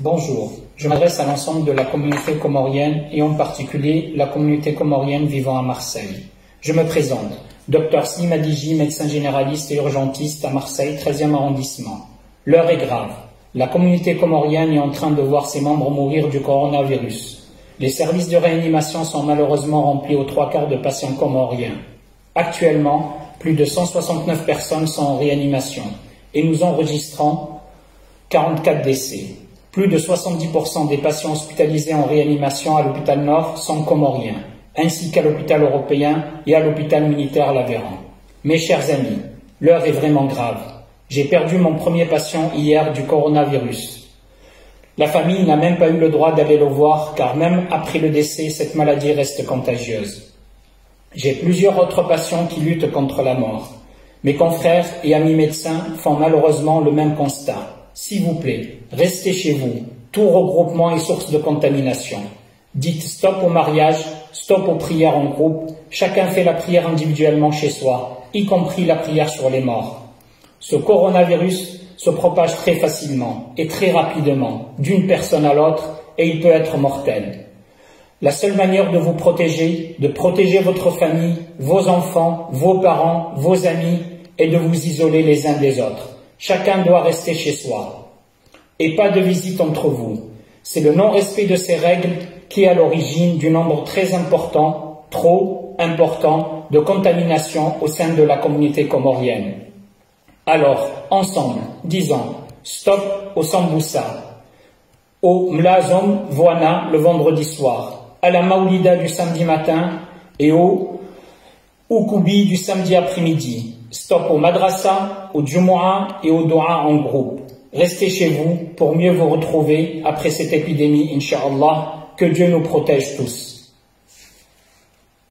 Bonjour, je m'adresse à l'ensemble de la communauté comorienne et en particulier la communauté comorienne vivant à Marseille. Je me présente, Dr Slim Adiji, médecin généraliste et urgentiste à Marseille, 13e arrondissement. L'heure est grave. La communauté comorienne est en train de voir ses membres mourir du coronavirus. Les services de réanimation sont malheureusement remplis aux trois quarts de patients comoriens. Actuellement, plus de 169 personnes sont en réanimation et nous enregistrons 44 décès. Plus de 70% des patients hospitalisés en réanimation à l'hôpital Nord sont comoriens, ainsi qu'à l'hôpital européen et à l'hôpital militaire Lavéran. Mes chers amis, l'heure est vraiment grave. J'ai perdu mon premier patient hier du coronavirus. La famille n'a même pas eu le droit d'aller le voir car même après le décès, cette maladie reste contagieuse. J'ai plusieurs autres patients qui luttent contre la mort. Mes confrères et amis médecins font malheureusement le même constat. S'il vous plaît, restez chez vous. Tout regroupement est source de contamination. Dites stop au mariage, stop aux prières en groupe. Chacun fait la prière individuellement chez soi, y compris la prière sur les morts. Ce coronavirus se propage très facilement et très rapidement d'une personne à l'autre et il peut être mortel. La seule manière de vous protéger, de protéger votre famille, vos enfants, vos parents, vos amis, est de vous isoler les uns des autres. Chacun doit rester chez soi. Et pas de visite entre vous. C'est le non-respect de ces règles qui est à l'origine du nombre très important, trop important, de contamination au sein de la communauté comorienne. Alors, ensemble, disons stop au Samboussa, au Mlazom Voana le vendredi soir, à la Maoulida du samedi matin et au Ukubi du samedi après-midi. Stop au Madrasa, au Jumu'ah et au Doha en groupe. Restez chez vous pour mieux vous retrouver après cette épidémie, Inch'Allah. Que Dieu nous protège tous.